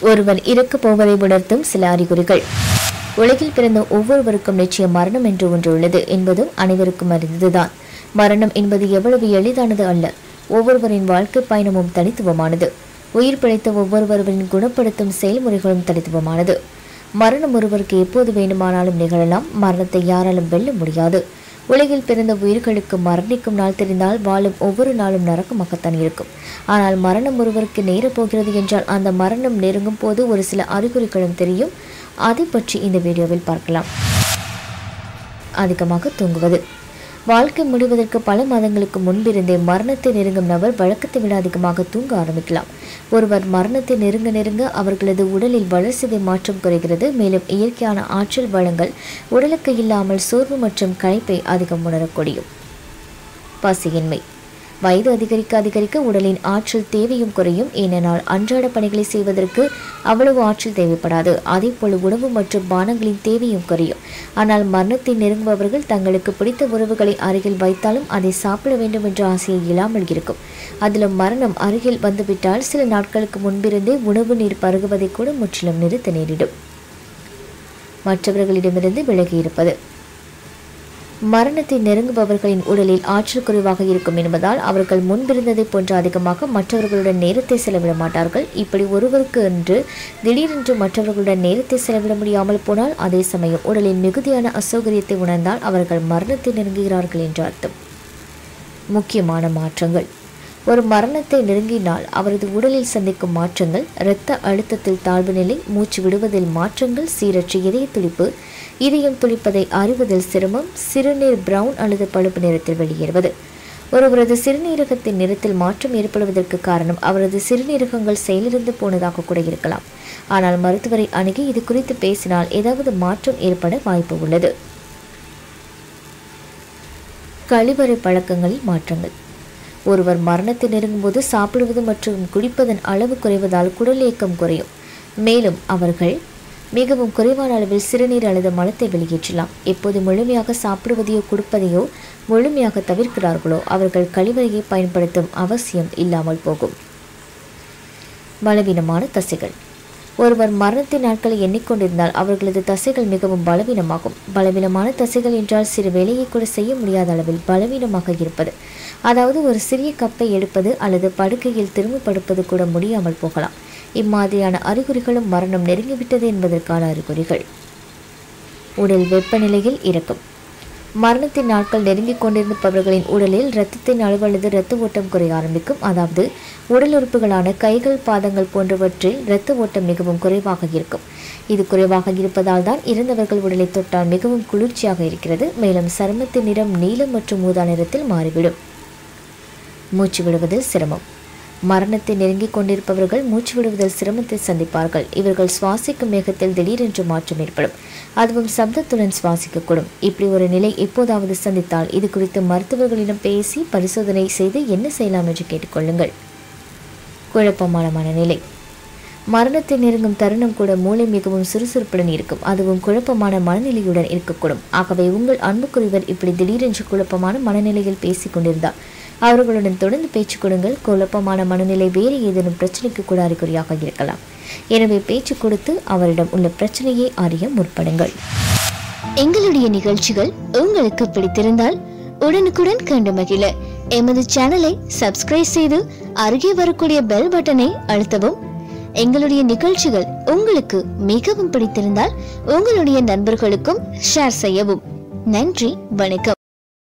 ஒருவர் இறக்கப் போவதை உணர்த்தும் சில அறிகுறிகள். உலகில் பிறந்த ஒவ்வொருவருக்கும் நிச்சயம் மரணம் என்று ஒன்று உள்ளது என்பதும் அனைவருக்கும் அறிந்ததுதான். மரணம் என்பது எவ்வளவு எளிதானது அல்ல. ஒவ்வொருவரின் வாழ்க்கை பயணமும் தனித்துவமானது. உயிர் பிழைத்த ஒவ்வொருவரின் குணப்படுத்தும் செயல்முறைகளும் தனித்துவமானது. மரணம் ஒருவருக்கு எப்போது வேண்டுமானாலும் நிகழலாம். மரணத்தை யாராலும் வெல்ல முடியாது. உலகில் பிறந்த உயிர்களுக்கு மரணிக்கும் நாள் தெரிந்தால் வாழும் ஒவ்வொரு நாளும் நரக்கமாகத்தான் இருக்கும். ஆனால் மரணம் ஒருவருக்கு நேரப் போகிறது என்றால் அந்த மரணம் நெருங்கும் போது ஒரு சில அறிகுறிகளும் தெரியும். அதை பற்றி இந்த வீடியோவில் பார்க்கலாம். அதிகமாக தூங்குவது. வாழ்க்கை முடிவதற்கு பல மாதங்களுக்கு முன்பிருந்தே மரணத்தை நெருங்கும் நபர் வழக்கத்தை விட அதிகமாக தூங்க ஆரம்பிக்கலாம். ஒருவர் மரணத்தை நெருங்க நெருங்க அவர்களது உடலில் வளர்சிதை மாற்றம் குறைகிறது. மேலும் இயற்கையான ஆற்றல் வளங்கள் உடலுக்கு இல்லாமல் சோர்வு மற்றும் களைப்பை அதிகம் உணரக்கூடியும் பசியின்மை. வயது அதிகரிக்க அதிகரிக்க உடலின் ஆற்றல் தேவையும் குறையும். ஏனெனால் அன்றாட பணிகளை செய்வதற்கு அவ்வளவு ஆற்றல் தேவைப்படாது. அதே போல உணவு மற்றும் பானங்களின் தேவையும் குறையும். ஆனால் மரணத்தை நெருங்குபவர்கள் தங்களுக்கு பிடித்த உறவுகளை அருகில் வைத்தாலும் அதை சாப்பிட வேண்டும் என்ற ஆசையை இல்லாமல் இருக்கும். அதிலும் மரணம் அருகில் வந்துவிட்டால் சில நாட்களுக்கு முன்பிருந்தே உணவு நீர் பருகுவதை கூட முற்றிலும் நிறுத்த நேரிடும். மற்றவர்களிடமிருந்து விலகி இருப்பது. மரணத்தை நெருங்குபவர்களின் உடலில் ஆற்றல் குறைவாக இருக்கும் என்பதால் அவர்கள் முன்பிருந்ததை போன்று அதிகமாக மற்றவர்களுடன் நேரத்தை செலவிட மாட்டார்கள். இப்படி ஒருவருக்கு என்று திடீரென்று மற்றவர்களுடன் நேரத்தை செலவிட முடியாமல் போனால் அதே சமயம் உடலின் மிகுதியான அசௌகரியத்தை உணர்ந்தால் அவர்கள் மரணத்தை நெருங்குகிறார்கள் என்று அர்த்தம். முக்கியமான மாற்றங்கள். ஒரு மரணத்தை நெருங்கினால் அவரது உடலில் சந்திக்கும் மாற்றங்கள் இரத்த அழுத்தத்தில் தாழ்வு நிலை மூச்சு விடுவதில் மாற்றங்கள் சீரற்ற இதய துடிப்பு இதயம் துடிப்பதை அறிவதில் சிரமம் சிறுநீர் பிரவுன் அல்லது பழுப்பு நிறத்தில் வெளியேறுவது. ஒருவரது சிறுநீரகத்தின் நிறத்தில் மாற்றம் ஏற்படுவதற்கு காரணம் அவரது சிறுநீரகங்கள் செயலிழந்து போனதாக கூட இருக்கலாம். ஆனால் மருத்துவரை அணுகி இது குறித்து பேசினால் ஏதாவது மாற்றம் ஏற்பட வாய்ப்பு உள்ளது. கழிவறை பழக்கங்களில் மாற்றங்கள். ஒருவர் மரணத்தை நெருங்கும்போது சாப்பிடுவது மற்றும் குடிப்பதன் அளவு குறைவதால் குடல் இயக்கம் குறையும். மேலும் அவர்கள் மிகவும் குறைவான அளவில் சிறுநீர் அல்லது மலத்தை வெளியேற்றலாம். எப்போது முழுமையாக சாப்பிடுவதையோ கொடுப்பதையோ முழுமையாக தவிர்க்கிறார்களோ அவர்கள் கழிவறையை பயன்படுத்தும் அவசியம் இல்லாமல் போகும். பலவீனமான தசைகள். ஒருவர் மரணத்தின் நாட்களை எண்ணிக்கொண்டிருந்தால் அவர்களது தசைகள் மிகவும் பலவீனமாகும். பலவீனமான தசைகள் என்றால் சிறு வேலையை கூட செய்ய முடியாத அளவில் பலவீனமாக இருப்பது. அதாவது ஒரு சிறிய கப்பை எடுப்பது அல்லது படுக்கையில் திரும்ப படுப்பது கூட முடியாமல் போகலாம். இம்மாதிரியான அறிகுறிகளும் மரணம் நெருங்கிவிட்டது என்பதற்கான அறிகுறிகள். உடல் வெப்பநிலையில் இறக்கும். மரணத்தின் நாட்கள் நெருங்கிக் கொண்டிருப்பவர்களின் உடலில் இரத்தத்தின் அளவு அல்லது இரத்த ஓட்டம் குறைய ஆரம்பிக்கும். அதாவது உடல் உறுப்புகளான கைகள் பாதங்கள் போன்றவற்றில் இரத்த ஓட்டம் மிகவும் குறைவாக இருக்கும். இது குறைவாக இருப்பதால் தான் இறந்தவர்கள் உடலை தொட்டால் மிகவும் குளிர்ச்சியாக இருக்கிறது. மேலும் சருமத்தின் நிறம் நீலம் மற்றும் ஊதா நிறத்தில் மாறிவிடும். மூச்சு விடுவது சிரமம். மரணத்தை நெருங்கிக் கொண்டிருப்பவர்கள் மூச்சு விடுவதில் சிரமத்தை சந்திப்பார்கள். இவர்கள் சுவாசிக்கும் வேகத்தில் திடீரென்று மாற்றம் ஏற்படும். அதுவும் சப்தத்துடன் சுவாசிக்கக்கூடும். இப்படி ஒரு நிலை எப்போதாவது சந்தித்தால் இது குறித்து மருத்துவர்களிடம் பேசி பரிசோதனை செய்து என்ன செய்யலாம் என்று கேட்டுக்கொள்ளுங்கள். குழப்பமான மனநிலை மரணத்தை நெருங்கும் தருணம் கூட மூளை மிகவும் சுறுசுறுப்புடன் இருக்கும். அதுவும் குழப்பமான மனநிலையுடன் இருக்கக்கூடும். ஆகவே உங்கள் அன்புக்குரியவர் இப்படி திடீரென்று குழப்பமான மனநிலையில் பேசிக் கொண்டிருந்தார். அவர்களுடன் தொடர்ந்து பேச்சு கொடுங்கள். குழப்பமான மனநிலை வேறு ஏதேனும் பிரச்சனைக்கு கூட அறிகுறியாக இருக்கலாம். எனவே பேச்சு கொடுத்து அவரிடம் உள்ள பிரச்சனையை அறிய முற்படுங்கள். எங்களுடைய நிகழ்ச்சிகள் உங்களுக்கு பிடித்திருந்தால் உடனுக்குடன் கண்டு மகிழ. எமது சேனலை சப்ஸ்கிரைப் செய்து அருகே வரக்கூடிய பெல் பட்டனை அழுத்தவும். எங்களுடைய நிகழ்ச்சிகள் உங்களுக்கு மிகவும் பிடித்திருந்தால் உங்களுடைய நண்பர்களுக்கும் ஷேர் செய்யவும். நன்றி வணக்கம்.